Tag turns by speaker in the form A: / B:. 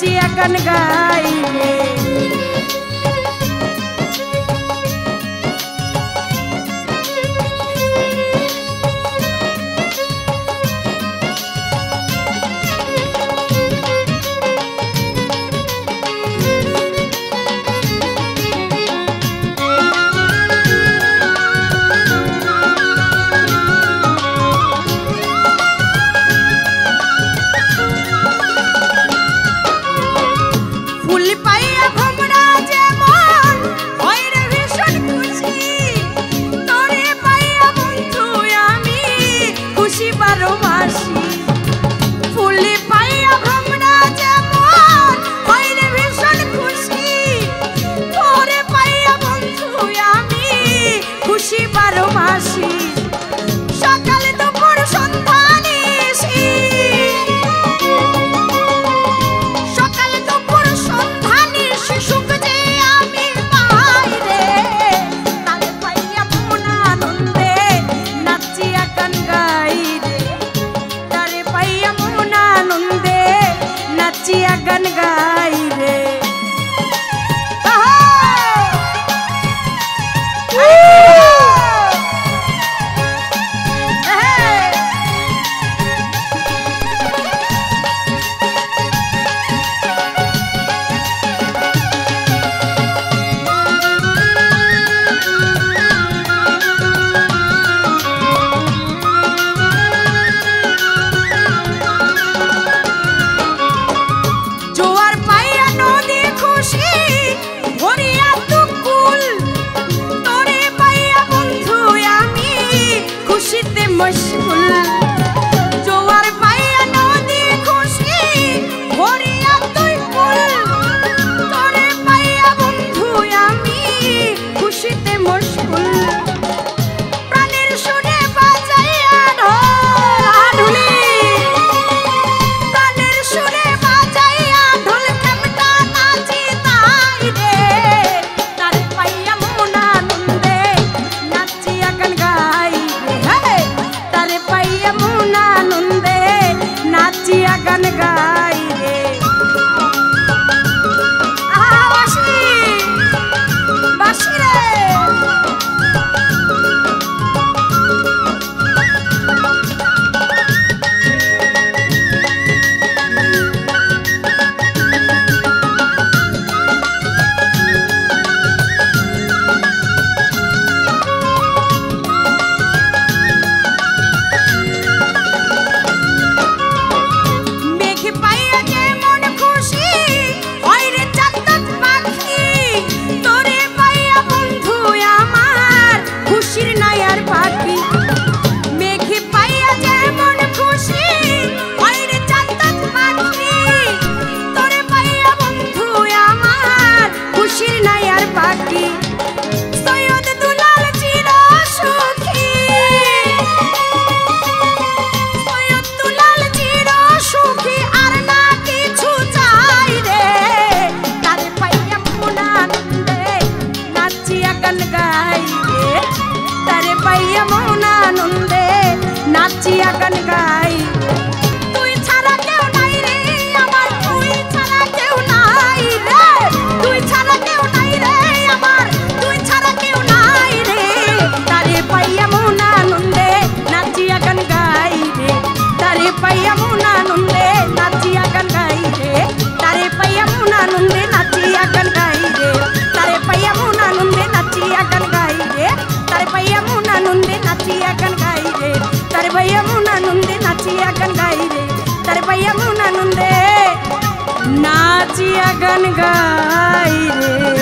A: बचिया कन गाई Pulipa. लगन गा 我喜欢。मन गा cay नाचिया गन गाई रे।